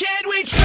can't we